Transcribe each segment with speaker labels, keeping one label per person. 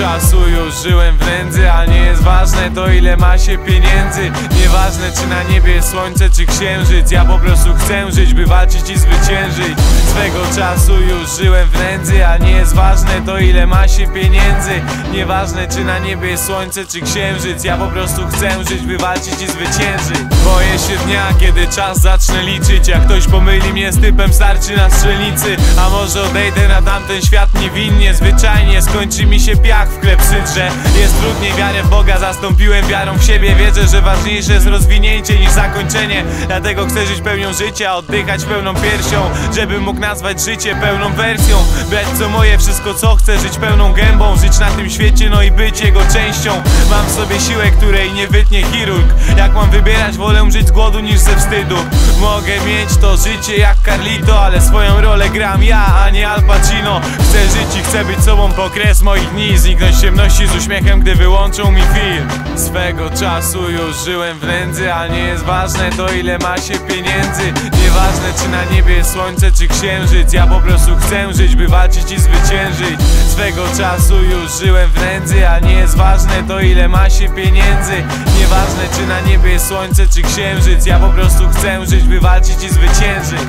Speaker 1: czasu już żyłem w nędzy A nie jest ważne to ile ma się pieniędzy. Nieważne czy na niebie jest słońce czy księżyc. Ja po prostu chcę żyć by walczyć i zwyciężyć. Swego czasu już żyłem w nędzy A nie jest ważne to ile ma się pieniędzy. Nieważne czy na niebie jest słońce czy księżyc. Ja po prostu chcę żyć by walczyć i zwyciężyć. Boję się dnia kiedy czas zacznę liczyć. Jak ktoś pomyli mnie z typem starczy na strzelnicy. A może odejdę na tamten świat niewinnie. Zwyczajnie skończy mi się piach w klepsydrze Jest trudniej wiarę w Boga zastąpiłem wiarą w siebie. Wierzę, że ważniejsze jest rozwinięcie niż zakończenie. Dlatego chcę żyć pełnią życia, oddychać pełną piersią Żebym mógł nazwać życie pełną wersją. Brać co moje, wszystko co chcę, żyć pełną gębą Żyć na tym świecie, no i być jego częścią. Mam w sobie siłę, której nie wytnie chirurg. Jak mam wybierać, wolę żyć z głodu niż ze wstydu. Mogę mieć to życie jak Carlito Ale swoją rolę gram ja, a nie Al Pacino. Chcę żyć i chcę być sobą po kres moich dni Zniknąć w ciemności z uśmiechem, gdy wyłączą mi film. Swego czasu już żyłem w nędzy A nie jest ważne to ile ma się pieniędzy. Nieważne czy na niebie jest słońce czy księżyc. Ja po prostu chcę żyć, by walczyć i zwyciężyć. Swego czasu już żyłem w nędzy A nie jest ważne to ile ma się pieniędzy. Nieważne czy na niebie jest słońce czy księżyc. Ja po prostu chcę żyć, by walczyć i zwyciężyć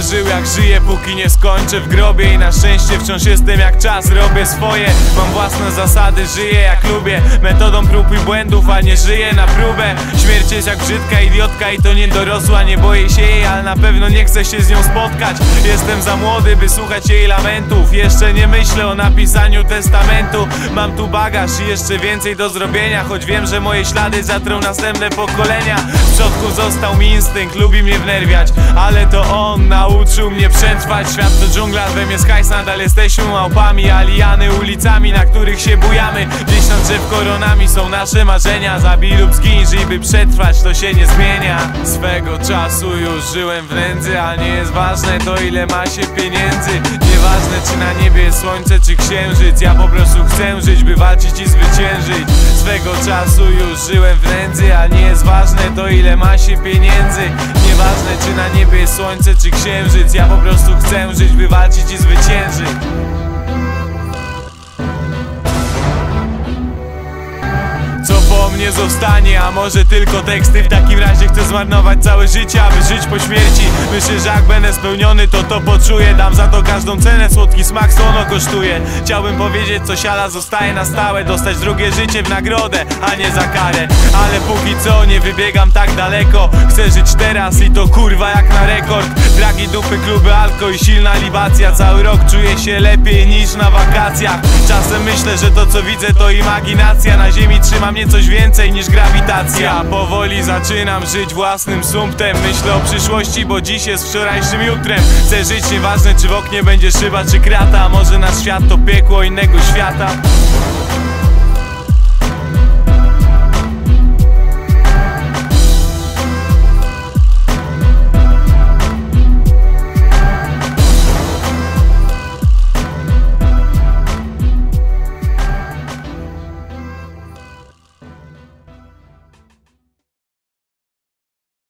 Speaker 1: Żył jak żyję, póki nie skończę w grobie I na szczęście wciąż jestem jak czas, robię swoje Mam własne zasady, żyję jak lubię. Metodą prób i błędów, a nie żyję na próbę. Śmierć jest jak brzydka idiotka i to nie dorosła Nie boję się jej, ale na pewno nie chcę się z nią spotkać. Jestem za młody, by słuchać jej lamentów. Jeszcze nie myślę o napisaniu testamentu. Mam tu bagaż i jeszcze więcej do zrobienia Choć wiem, że moje ślady zatrą następne pokolenia. W przodku został mi instynkt, lubi mnie wnerwiać Ale to on nauczył mnie przetrwać. Świat to dżungla, we mnie hajs, nadal. Jesteśmy małpami Aliany ulicami, na których się bujamy. Gdzieś tam drzew koronami są nasze marzenia. Zabij lub zgiń, by przetrwać, to się nie zmienia. Swego czasu już żyłem w nędzy A nie jest ważne to ile ma się pieniędzy. Nieważne czy na niebie jest słońce czy księżyc. Ja po prostu chcę żyć, by walczyć i zwyciężyć Swego czasu już żyłem w nędzy A nie jest ważne to ile ma się pieniędzy. Nieważne czy na niebie jest słońce czy księżyc Ja po prostu chcę żyć, by walczyć i zwyciężyć Mnie zostanie, a może tylko teksty W takim razie chcę zmarnować całe życie, aby żyć po śmierci. Myślę, że jak będę spełniony, to to poczuję. Dam za to każdą cenę, słodki smak, co ono kosztuje. Chciałbym powiedzieć, co siala zostaje na stałe. Dostać drugie życie w nagrodę, a nie za karę. Ale póki co nie wybiegam tak daleko. Chcę żyć teraz i to kurwa jak na rekord. Dragi dupy, kluby, alko i silna libacja. Cały rok czuję się lepiej niż na wakacjach. Czasem myślę, że to co widzę to imaginacja. Na ziemi trzyma mnie coś więcej niż grawitacja. Powoli zaczynam żyć własnym sumptem. Myślę o przyszłości, bo dziś jest wczorajszym jutrem. Chcę żyć, nieważne czy w oknie będzie szyba czy krata. Może nasz świat to piekło innego świata